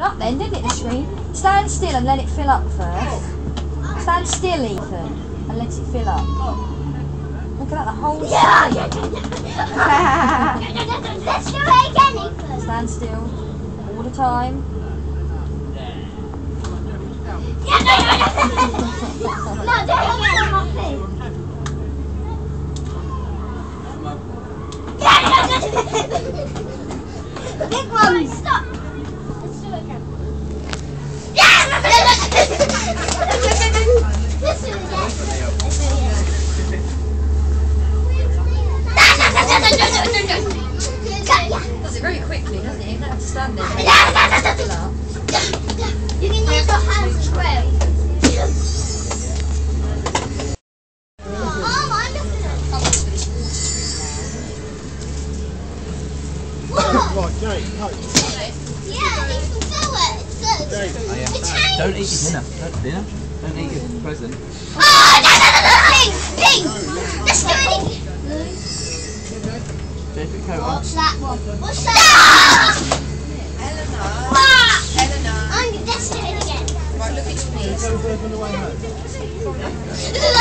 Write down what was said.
Up then, didn't it, the screen? Stand still and let it fill up first. Stand still, Ethan, and let it fill up. Look at that, the whole Yeah, yeah, yeah, yeah. Let's do it again, Ethan. Stand still all the time. Yeah, no, no, no. No, do it again on my face. Yeah, no, no. Big one. Stop. Does it very quickly, doesn't it? You. No, no, no, no. You can use your hands as well. Oh, I'm looking at Come on, for this water screen Whoa. Right, Jake, no. Yeah, you can do it. It's good. Jake. Oh, yeah. It changed. Don't eat your dinner. Don't dinner. Don't eat your present. Oh, no, no, no, no. Ping, ping. Let's do it again. Take your coat off. What's that one? What's that? Eleanor, Ah! Eleanor. I'm, let's do it again. Right, look at your knees.